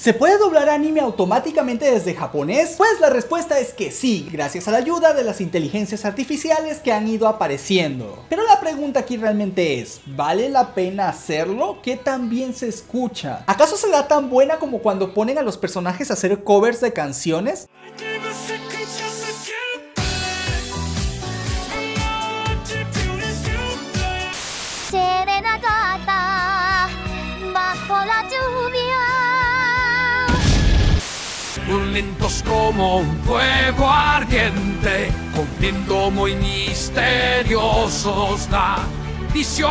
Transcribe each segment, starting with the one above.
¿Se puede doblar anime automáticamente desde japonés? Pues la respuesta es que sí, gracias a la ayuda de las inteligencias artificiales que han ido apareciendo. Pero la pregunta aquí realmente es, ¿vale la pena hacerlo? ¿Qué tan bien se escucha? ¿Acaso será tan buena como cuando ponen a los personajes a hacer covers de canciones? Lentos como un fuego ardiente, cumpliendo muy misteriosos la visión.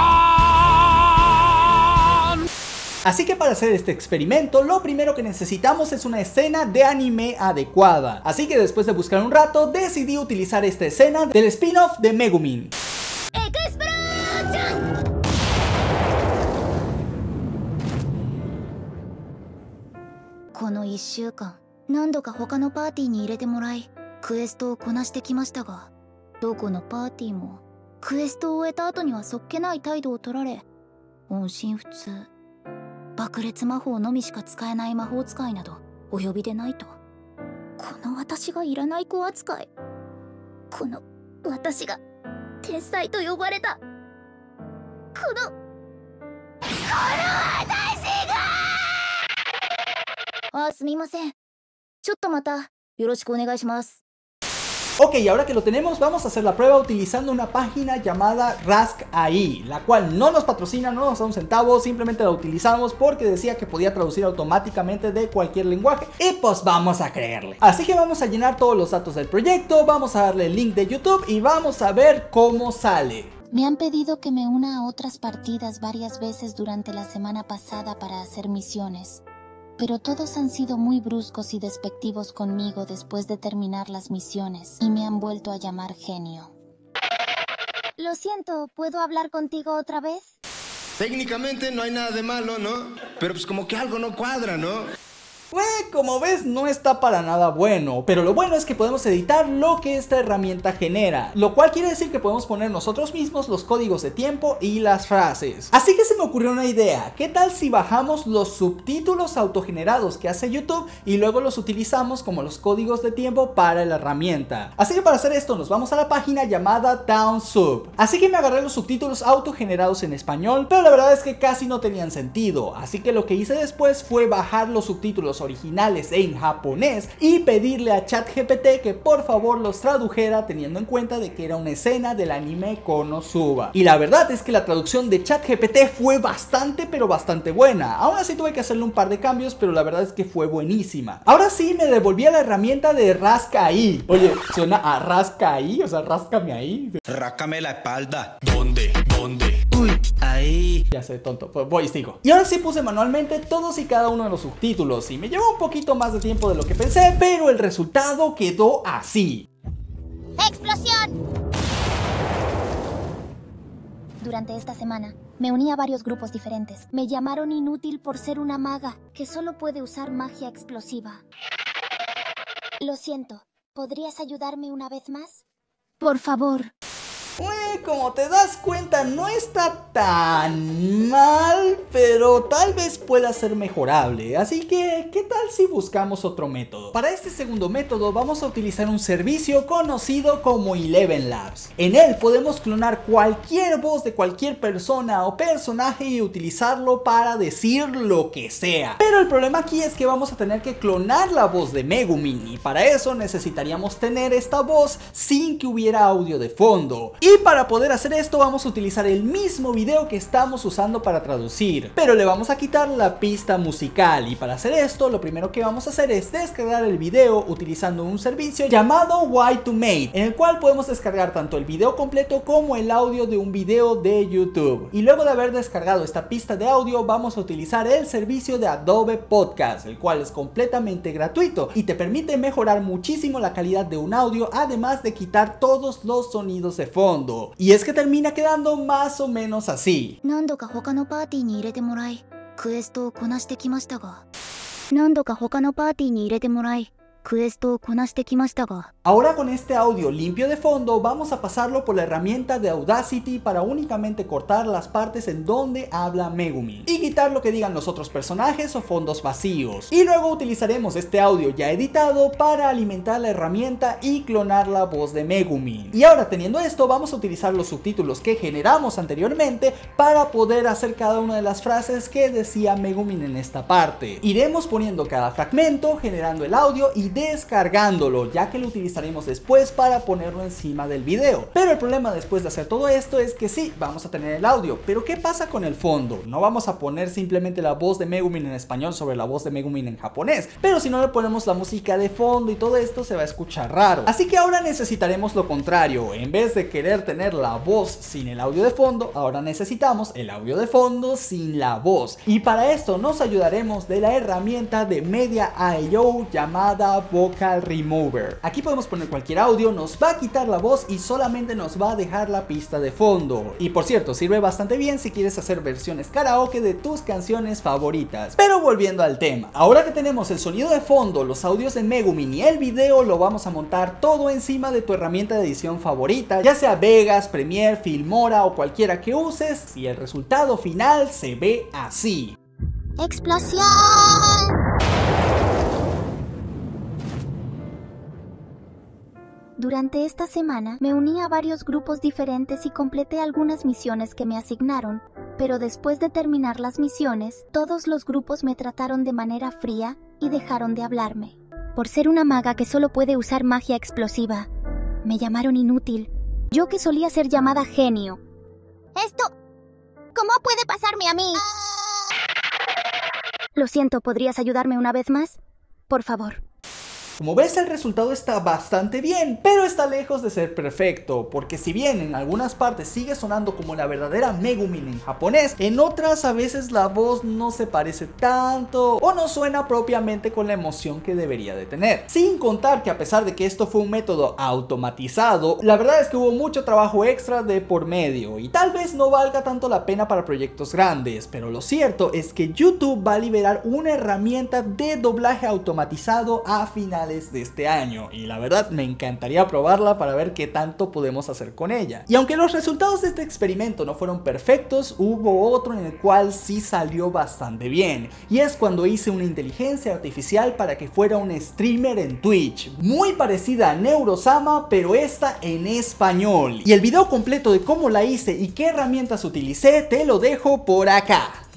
Así que para hacer este experimento, lo primero que necesitamos es una escena de anime adecuada. Así que después de buscar un rato, decidí utilizar esta escena del spin-off de Megumin. 何度か他のパーティーに入れてもらいクエストをこなしてきましたがどこのパーティーもクエストを終えた後にはそっけない態度を取られ音信不通。爆裂魔法のみしか使えない魔法使いなどお呼びでないと。この私がいらない子扱い。この私が天才と呼ばれた。このこの私が！あすみません。Ok, ahora que lo tenemos, vamos a hacer la prueba utilizando una página llamada Rask AI, la cual no nos patrocina, no nos da un centavo, simplemente la utilizamos porque decía que podía traducir automáticamente de cualquier lenguaje y pues vamos a creerle. Así que vamos a llenar todos los datos del proyecto, vamos a darle el link de YouTube y vamos a ver cómo sale. Me han pedido que me una a otras partidas varias veces durante la semana pasada para hacer misiones pero todos han sido muy bruscos y despectivos conmigo después de terminar las misiones y me han vuelto a llamar genio. Lo siento, ¿puedo hablar contigo otra vez? Técnicamente no hay nada de malo, ¿no? Pero pues como que algo no cuadra, ¿no? Pues como ves no está para nada bueno, pero lo bueno es que podemos editar lo que esta herramienta genera, lo cual quiere decir que podemos poner nosotros mismos los códigos de tiempo y las frases. Así que se me ocurrió una idea, ¿qué tal si bajamos los subtítulos autogenerados que hace YouTube y luego los utilizamos como los códigos de tiempo para la herramienta? Así que para hacer esto nos vamos a la página llamada TownSub. Así que me agarré los subtítulos autogenerados en español, pero la verdad es que casi no tenían sentido, así que lo que hice después fue bajar los subtítulos originales en japonés y pedirle a ChatGPT que por favor los tradujera teniendo en cuenta de que era una escena del anime Konosuba. Y la verdad es que la traducción de ChatGPT fue bastante pero bastante buena. Aún así tuve que hacerle un par de cambios, pero la verdad es que fue buenísima. Ahora sí me devolví a la herramienta de Rasca ahí. Oye, suena a Rasca ahí, o sea, ráscame ahí. Ráscame la espalda. ¿Dónde? ¿Dónde? Uy, ahí. Ya sé, tonto. Pues voy y sigo. Y ahora sí puse manualmente todos y cada uno de los subtítulos y me llevó un poquito más de tiempo de lo que pensé, pero el resultado quedó así. ¡Explosión! Durante esta semana, me uní a varios grupos diferentes. Me llamaron inútil por ser una maga que solo puede usar magia explosiva. Lo siento, ¿podrías ayudarme una vez más? Por favor como te das cuenta, no está tan mal, pero tal vez pueda ser mejorable. Así que, ¿qué tal si buscamos otro método? Para este segundo método vamos a utilizar un servicio conocido como Eleven Labs. En él podemos clonar cualquier voz de cualquier persona o personaje y utilizarlo para decir lo que sea. Pero el problema aquí es que vamos a tener que clonar la voz de Megumin y para eso necesitaríamos tener esta voz sin que hubiera audio de fondo. Y para poder hacer esto vamos a utilizar el mismo video que estamos usando para traducir, pero le vamos a quitar la pista musical y para hacer esto lo primero que vamos a hacer es descargar el video utilizando un servicio llamado Y2Mate, en el cual podemos descargar tanto el video completo como el audio de un video de YouTube. Y luego de haber descargado esta pista de audio vamos a utilizar el servicio de Adobe Podcast, el cual es completamente gratuito y te permite mejorar muchísimo la calidad de un audio además de quitar todos los sonidos de fondo. Y es que termina quedando más o menos así. 何度か他のパーティーに入れてもらい、クエストをこなしてきましたが、何度か他のパーティーに入れてもらい、Ahora con este audio limpio de fondo vamos a pasarlo por la herramienta de Audacity para únicamente cortar las partes en donde habla Megumi y quitar lo que digan los otros personajes o fondos vacíos. Y luego utilizaremos este audio ya editado para alimentar la herramienta y clonar la voz de Megumi. Y ahora teniendo esto vamos a utilizar los subtítulos que generamos anteriormente para poder hacer cada una de las frases que decía Megumi en esta parte. Iremos poniendo cada fragmento, generando el audio y descargándolo ya que lo utilizaremos después para ponerlo encima del video. Pero el problema después de hacer todo esto es que sí, vamos a tener el audio, pero ¿qué pasa con el fondo? No vamos a poner simplemente la voz de Megumin en español sobre la voz de Megumin en japonés, pero si no le ponemos la música de fondo y todo esto se va a escuchar raro. Así que ahora necesitaremos lo contrario, en vez de querer tener la voz sin el audio de fondo, ahora necesitamos el audio de fondo sin la voz. Y para esto nos ayudaremos de la herramienta de Media I.O. Vocal Remover. Aquí podemos poner cualquier audio, nos va a quitar la voz y solamente nos va a dejar la pista de fondo. Y por cierto, sirve bastante bien si quieres hacer versiones karaoke de tus canciones favoritas. Pero volviendo al tema, ahora que tenemos el sonido de fondo, los audios de Megumin y el video, lo vamos a montar todo encima de tu herramienta de edición favorita, ya sea Vegas, Premiere, Filmora o cualquiera que uses, y el resultado final se ve así. ¡Explosión! Durante esta semana me uní a varios grupos diferentes y completé algunas misiones que me asignaron, pero después de terminar las misiones, todos los grupos me trataron de manera fría y dejaron de hablarme. Por ser una maga que solo puede usar magia explosiva, me llamaron inútil, yo que solía ser llamada genio. Esto... ¿Cómo puede pasarme a mí? Lo siento, ¿podrías ayudarme una vez más? Por favor. Como ves el resultado está bastante bien, pero está lejos de ser perfecto, porque si bien en algunas partes sigue sonando como la verdadera Megumin en japonés, en otras a veces la voz no se parece tanto o no suena propiamente con la emoción que debería de tener. Sin contar que a pesar de que esto fue un método automatizado, la verdad es que hubo mucho trabajo extra de por medio y tal vez no valga tanto la pena para proyectos grandes, pero lo cierto es que YouTube va a liberar una herramienta de doblaje automatizado a de este año y la verdad me encantaría probarla para ver qué tanto podemos hacer con ella. Y aunque los resultados de este experimento no fueron perfectos, hubo otro en el cual sí salió bastante bien y es cuando hice una inteligencia artificial para que fuera un streamer en Twitch, muy parecida a Neurosama pero esta en español. Y el video completo de cómo la hice y qué herramientas utilicé te lo dejo por acá.